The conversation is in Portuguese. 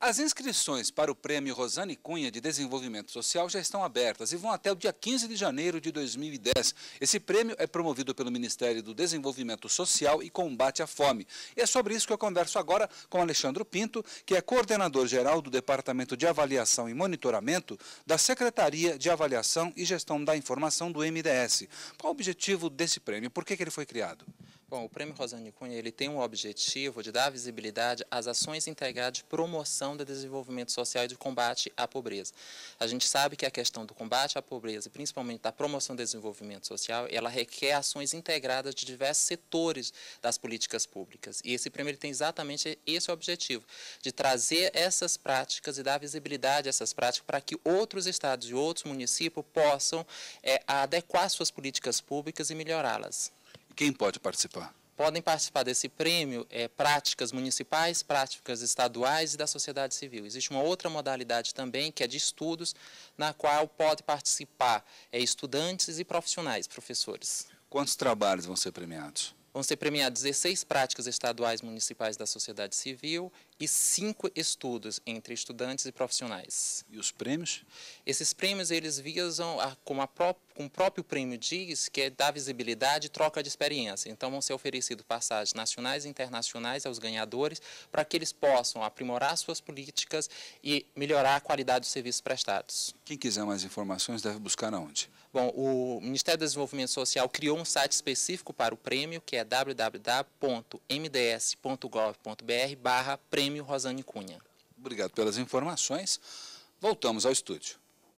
As inscrições para o Prêmio Rosane Cunha de Desenvolvimento Social já estão abertas e vão até o dia 15 de janeiro de 2010. Esse prêmio é promovido pelo Ministério do Desenvolvimento Social e Combate à Fome. E é sobre isso que eu converso agora com Alexandre Pinto, que é coordenador-geral do Departamento de Avaliação e Monitoramento da Secretaria de Avaliação e Gestão da Informação do MDS. Qual o objetivo desse prêmio? Por que, que ele foi criado? Bom, o Prêmio Rosane Cunha ele tem o objetivo de dar visibilidade às ações integradas de promoção do desenvolvimento social e de combate à pobreza. A gente sabe que a questão do combate à pobreza, principalmente da promoção do desenvolvimento social, ela requer ações integradas de diversos setores das políticas públicas. E esse prêmio tem exatamente esse objetivo, de trazer essas práticas e dar visibilidade a essas práticas para que outros estados e outros municípios possam é, adequar suas políticas públicas e melhorá-las. Quem pode participar? Podem participar desse prêmio é, práticas municipais, práticas estaduais e da sociedade civil. Existe uma outra modalidade também, que é de estudos, na qual pode participar é, estudantes e profissionais, professores. Quantos trabalhos vão ser premiados? Vão ser premiados 16 práticas estaduais municipais da sociedade civil e cinco estudos entre estudantes e profissionais. E os prêmios? Esses prêmios eles visam, a, como, a pró como o próprio prêmio diz, que é dar visibilidade e troca de experiência. Então vão ser oferecidos passagens nacionais e internacionais aos ganhadores para que eles possam aprimorar suas políticas e melhorar a qualidade dos serviços prestados. Quem quiser mais informações deve buscar aonde? Bom, o Ministério do Desenvolvimento Social criou um site específico para o prêmio, que é www.mds.gov.br barra Prêmio Rosane Cunha. Obrigado pelas informações. Voltamos ao estúdio.